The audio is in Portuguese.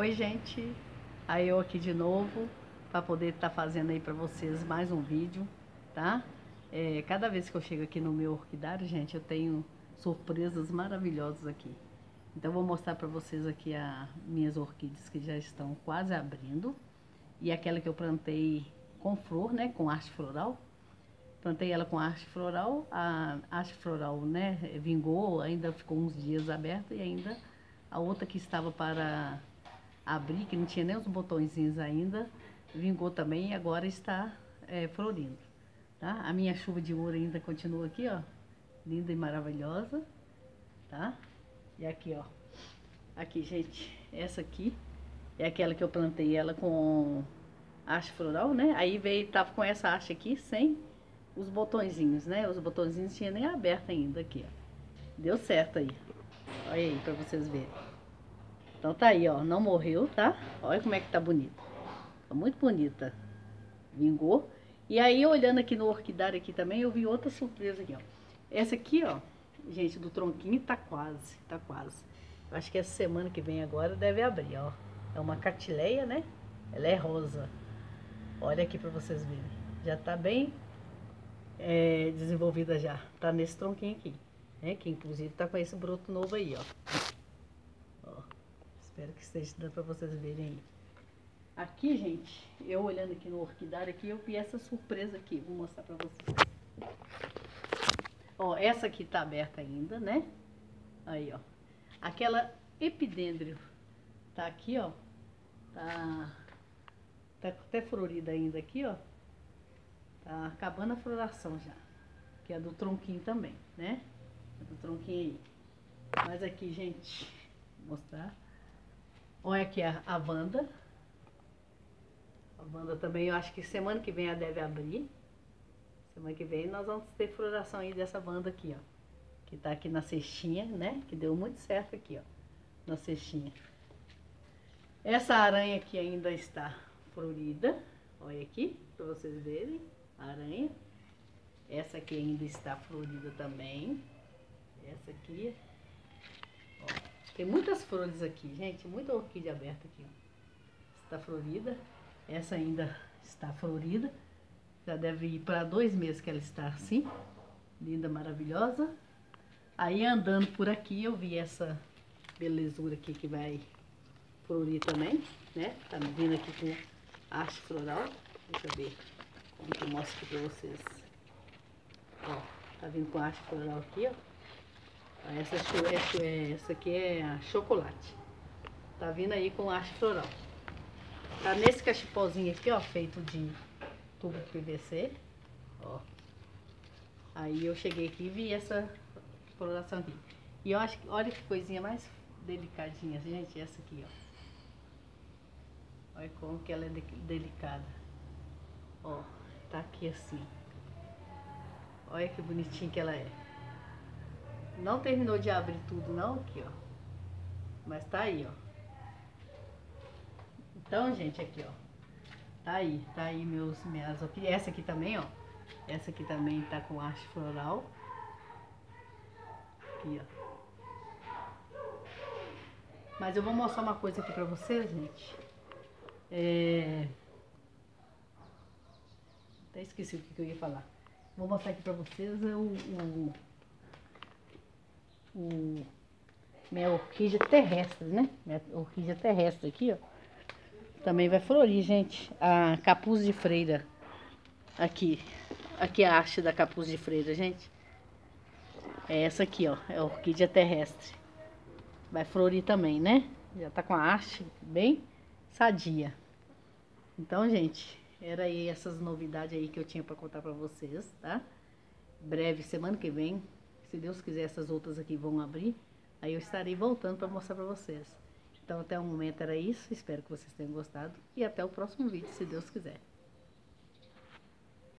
Oi, gente. Aí eu aqui de novo para poder estar tá fazendo aí para vocês mais um vídeo, tá? É, cada vez que eu chego aqui no meu orquidário, gente, eu tenho surpresas maravilhosas aqui. Então, vou mostrar para vocês aqui as minhas orquídeas que já estão quase abrindo. E aquela que eu plantei com flor, né, com arte floral. Plantei ela com arte floral, a arte floral, né, vingou, ainda ficou uns dias aberta e ainda a outra que estava para abrir, que não tinha nem os botõezinhos ainda, vingou também e agora está é, florindo. Tá? A minha chuva de ouro ainda continua aqui, ó, linda e maravilhosa, tá? E aqui, ó, aqui, gente, essa aqui é aquela que eu plantei ela com haste floral, né? Aí veio, tava com essa haste aqui sem os botõezinhos, né? Os botõezinhos tinha nem aberto ainda aqui, ó. Deu certo aí. Olha aí pra vocês verem. Então tá aí, ó. Não morreu, tá? Olha como é que tá bonita. Tá muito bonita. Vingou. E aí, olhando aqui no orquidário aqui também, eu vi outra surpresa aqui, ó. Essa aqui, ó, gente, do tronquinho tá quase, tá quase. Acho que essa semana que vem agora deve abrir, ó. É uma catileia, né? Ela é rosa. Olha aqui pra vocês verem. Já tá bem é, desenvolvida já. Tá nesse tronquinho aqui. Né? Que inclusive tá com esse broto novo aí, ó. Espero que esteja dando pra vocês verem. Aqui, gente, eu olhando aqui no orquidário aqui, eu vi essa surpresa aqui. Vou mostrar pra vocês. Ó, essa aqui tá aberta ainda, né? Aí, ó. Aquela epidêndrio tá aqui, ó. Tá, tá até florida ainda aqui, ó. Tá acabando a floração já. Que é do tronquinho também, né? É do tronquinho aí. Mas aqui, gente, vou mostrar. Olha aqui a, a Wanda. A Wanda também, eu acho que semana que vem ela deve abrir. Semana que vem nós vamos ter floração aí dessa Wanda aqui, ó. Que tá aqui na cestinha, né? Que deu muito certo aqui, ó. Na cestinha. Essa aranha aqui ainda está florida. Olha aqui, para vocês verem. A aranha. Essa aqui ainda está florida também. Essa aqui. Tem muitas flores aqui, gente. Muita orquídea aberta aqui. Está florida. Essa ainda está florida. Já deve ir para dois meses que ela está assim. Linda, maravilhosa. Aí andando por aqui eu vi essa belezura aqui que vai florir também, né? Tá vindo aqui com haste floral. Deixa eu ver como que eu mostro aqui pra vocês. Ó, tá vindo com haste floral aqui, ó. Essa, essa, essa aqui é a chocolate. Tá vindo aí com haste floral. Tá nesse cachipozinho aqui, ó, feito de tubo PVC, ó. Aí eu cheguei aqui e vi essa floração aqui. E eu acho que, olha que coisinha mais delicadinha, gente, essa aqui, ó. Olha como que ela é de, delicada. Ó, tá aqui assim. Olha que bonitinha que ela é. Não terminou de abrir tudo não, aqui, ó. Mas tá aí, ó. Então, gente, aqui, ó. Tá aí, tá aí meus, minhas aqui. Essa aqui também, ó. Essa aqui também tá com haste floral. Aqui, ó. Mas eu vou mostrar uma coisa aqui pra vocês, gente. É... Até esqueci o que eu ia falar. Vou mostrar aqui pra vocês o, o, o minha orquídea terrestre, né? Minha orquídea terrestre aqui, ó. Também vai florir, gente. A capuz de freira. Aqui. Aqui é a haste da capuz de freira, gente. É essa aqui, ó. É a orquídea terrestre. Vai florir também, né? Já tá com a haste bem sadia. Então, gente, era aí essas novidades aí que eu tinha para contar para vocês, tá? Breve, semana que vem, se Deus quiser, essas outras aqui vão abrir. Aí eu estarei voltando para mostrar para vocês. Então, até o momento era isso. Espero que vocês tenham gostado. E até o próximo vídeo, se Deus quiser.